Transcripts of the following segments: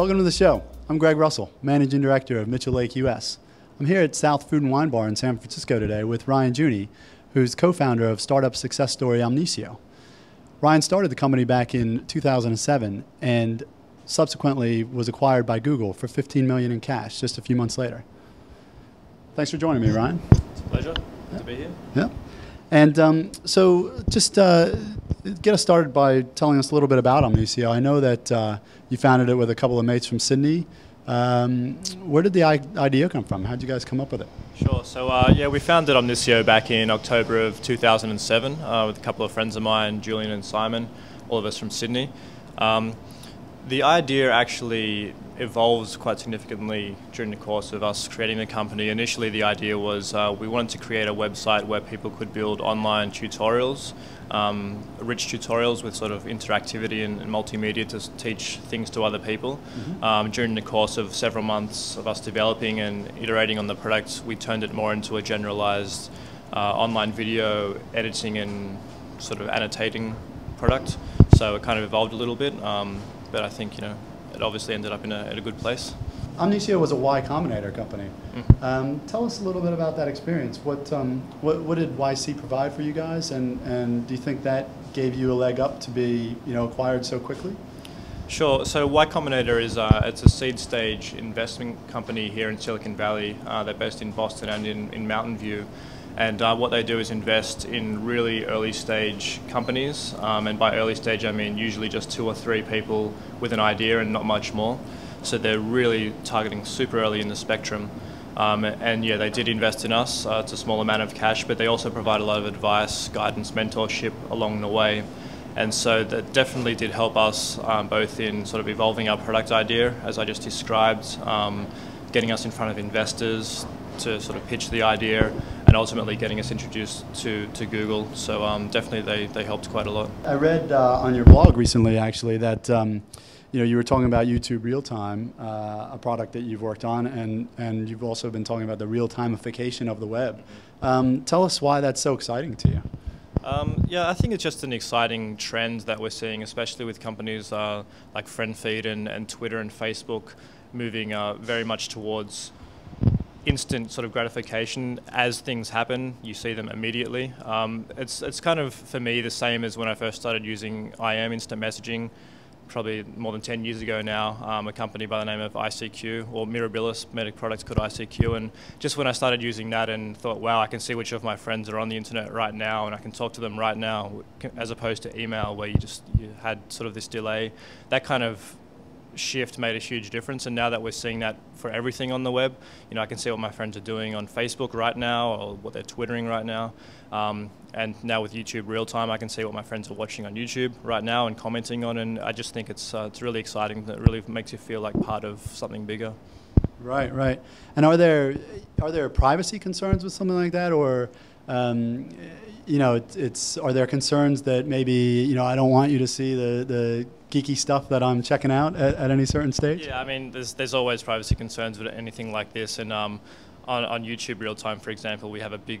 Welcome to the show. I'm Greg Russell, Managing Director of MitchelLake US. I'm here at South Food and Wine Bar in San Francisco today with Ryan Junee, who's co-founder of startup success story Omnisio. Ryan started the company back in 2007 and subsequently was acquired by Google for 15 million in cash just a few months later. Thanks for joining me, Ryan. It's a pleasure yeah. to be here. Yeah. And um, so just uh, get us started by telling us a little bit about Omnisio. I know that uh, you founded it with a couple of mates from Sydney. Um, where did the idea come from? How did you guys come up with it? Sure. So uh, yeah, we founded Omnisio back in October of 2007 uh, with a couple of friends of mine, Julian and Simon, all of us from Sydney. Um, the idea actually evolves quite significantly during the course of us creating the company. Initially, the idea was uh, we wanted to create a website where people could build online tutorials, um, rich tutorials with sort of interactivity and, and, multimedia to teach things to other people. Mm-hmm. Um, during the course of several months of us developing and iterating on the product, we turned it more into a generalized uh, online video editing and sort of annotating product. So it kind of evolved a little bit, um, but I think you know it obviously ended up in a, at a good place. Omnisio was a Y Combinator company. Mm-hmm. Um, tell us a little bit about that experience. What, um, what, what did YC provide for you guys, and, and do you think that gave you a leg up to be you know acquired so quickly? Sure. So Y Combinator is uh, it's a seed stage investment company here in Silicon Valley. Uh, they're based in Boston and in, in Mountain View. And uh, what they do is invest in really early stage companies. Um, and by early stage, I mean usually just two or three people with an idea and not much more. So they're really targeting super early in the spectrum. Um, and yeah, they did invest in us. Uh, it's a small amount of cash, but they also provide a lot of advice, guidance, mentorship along the way. And so that definitely did help us um, both in sort of evolving our product idea, as I just described, um, getting us in front of investors to sort of pitch the idea, and ultimately getting us introduced to, to Google. So um, definitely they, they helped quite a lot. I read uh, on your blog recently actually that um, you know you were talking about YouTube Real Time, uh, a product that you've worked on, and, and you've also been talking about the real timeification of the web. Um, tell us why that's so exciting to you. Um, yeah, I think it's just an exciting trend that we're seeing, especially with companies uh, like FriendFeed and, and Twitter and Facebook moving uh, very much towards instant sort of gratification as things happen. You see them immediately. Um, it's it's kind of for me the same as when I first started using IM instant messaging, probably more than 10 years ago now. Um, a company by the name of ICQ or Mirabilis made a product called ICQ, and just when I started using that and thought, wow, I can see which of my friends are on the internet right now, and I can talk to them right now, as opposed to email where you just you had sort of this delay. That kind of shift made a huge difference. And now that we're seeing that for everything on the web, you know, I can see what my friends are doing on Facebook right now or what they're twittering right now. Um, and now with YouTube real time, I can see what my friends are watching on YouTube right now and commenting on. And I just think it's uh, it's really exciting. That really makes you feel like part of something bigger. Right, right. And are there are there privacy concerns with something like that, or um, you know, it's, it's, are there concerns that maybe you know I don't want you to see the the geeky stuff that I'm checking out at, at any certain stage? Yeah, I mean, there's there's always privacy concerns with anything like this, and um, on, on YouTube real time, for example, we have a big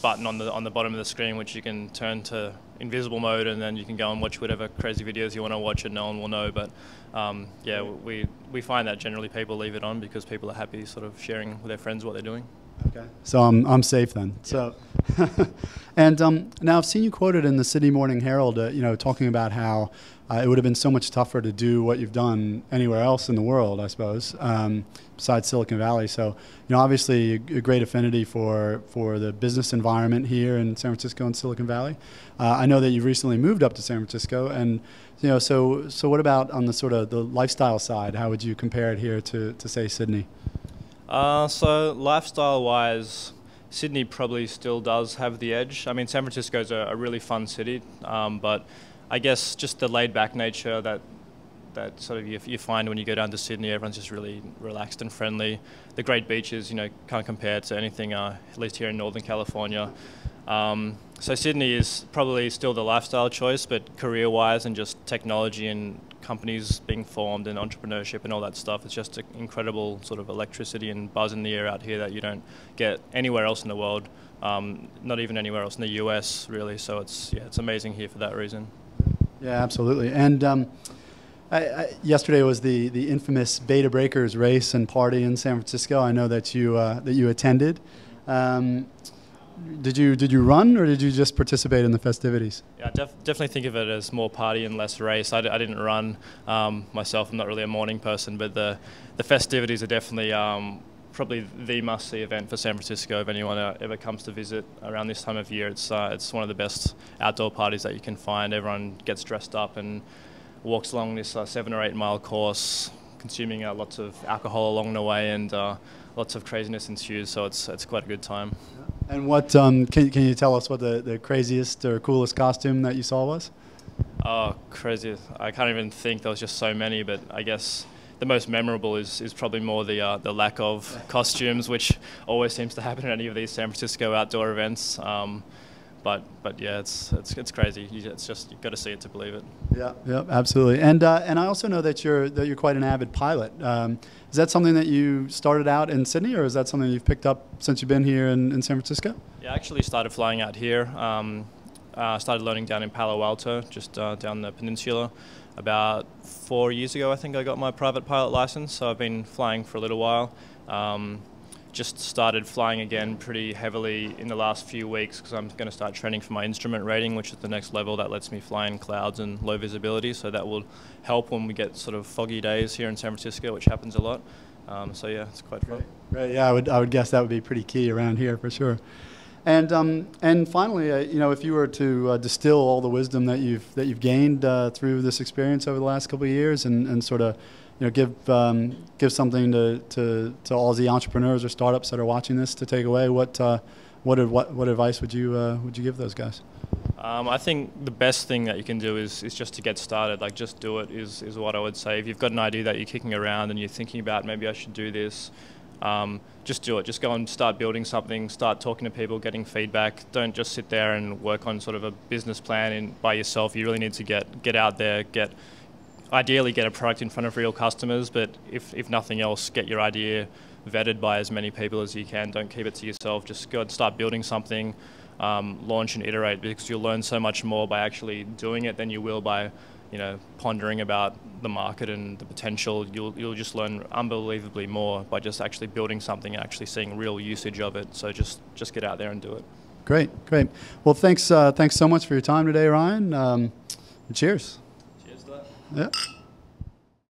button on the on the bottom of the screen which you can turn to invisible mode, and then you can go and watch whatever crazy videos you want to watch, and no one will know. But um, yeah, we we find that generally people leave it on because people are happy sort of sharing with their friends what they're doing. Okay, so I'm I'm safe then. Yeah. So, and um, now I've seen you quoted in the Sydney Morning Herald, uh, you know, talking about how uh, it would have been so much tougher to do what you've done anywhere else in the world, I suppose, um, besides Silicon Valley. So, you know, obviously a great affinity for, for the business environment here in San Francisco and Silicon Valley. Uh, I know that you've recently moved up to San Francisco, and you know, so so what about on the sort of the lifestyle side? How would you compare it here to, to say Sydney? Uh, so lifestyle-wise. Sydney probably still does have the edge. I mean, San Francisco is a, a really fun city, um, but I guess just the laid back nature that that sort of you, you, find when you go down to Sydney, everyone's just really relaxed and friendly. The great beaches, you know, can't compare to anything, uh, at least here in Northern California. Um, so Sydney is probably still the lifestyle choice, but career-wise and just technology and companies being formed and entrepreneurship and all that stuff, it's just an incredible sort of electricity and buzz in the air out here that you don't get anywhere else in the world, um, not even anywhere else in the US, really. So it's yeah, it's amazing here for that reason. Yeah, absolutely. And um, I, I, yesterday was the, the infamous Bay to Breakers race and party in San Francisco. I know that you uh, that you attended. Um, did you did you run or did you just participate in the festivities? Yeah, I def- definitely think of it as more party and less race. I d- I didn't run um, myself. I'm not really a morning person, but the the festivities are definitely um, probably the must-see event for San Francisco. If anyone uh, ever comes to visit around this time of year, it's uh, it's one of the best outdoor parties that you can find. Everyone gets dressed up and walks along this uh, seven or eight mile course, consuming uh, lots of alcohol along the way, and uh, lots of craziness ensues. So it's it's quite a good time. And what um, can, can you tell us what the, the craziest or coolest costume that you saw was? Oh, crazy! I can't even think. There was just so many, but I guess the most memorable is, is probably more the uh, the lack of costumes, which always seems to happen at any of these San Francisco outdoor events. Um, but but yeah, it's it's it's crazy. You, it's just you've got to see it to believe it. Yeah, yeah, absolutely. And uh, and I also know that you're that you're quite an avid pilot. Um, is that something that you started out in Sydney, or is that something you've picked up since you've been here in, in San Francisco? Yeah, I actually started flying out here. Um, uh, started learning down in Palo Alto, just uh, down the peninsula. About four years ago, I think I got my private pilot license. So I've been flying for a little while. Um, just started flying again pretty heavily in the last few weeks because I'm going to start training for my instrument rating, which is the next level that lets me fly in clouds and low visibility. So that will help when we get sort of foggy days here in San Francisco, which happens a lot. Um, so yeah, it's quite fun. Right. Yeah, I would I would guess that would be pretty key around here for sure. And um, and finally, uh, you know, if you were to uh, distill all the wisdom that you've that you've gained uh, through this experience over the last couple of years, and, and sort of you know, give um, give something to, to, to all the entrepreneurs or startups that are watching this to take away. What uh, what, what what advice would you uh, would you give those guys? Um, I think the best thing that you can do is, is just to get started. Like just do it is, is what I would say. If you've got an idea that you're kicking around and you're thinking about maybe I should do this, um, just do it. Just go and start building something. Start talking to people, getting feedback. Don't just sit there and work on sort of a business plan in, by yourself. You really need to get get out there, get ideally get a product in front of real customers, but if, if nothing else, get your idea vetted by as many people as you can. Don't keep it to yourself. Just go and start building something, um, launch and iterate because you'll learn so much more by actually doing it than you will by, you know, pondering about the market and the potential. You'll, you'll just learn unbelievably more by just actually building something and actually seeing real usage of it. So just, just get out there and do it. Great, great. Well, thanks, uh, thanks so much for your time today, Ryan. Um, cheers. Yeah.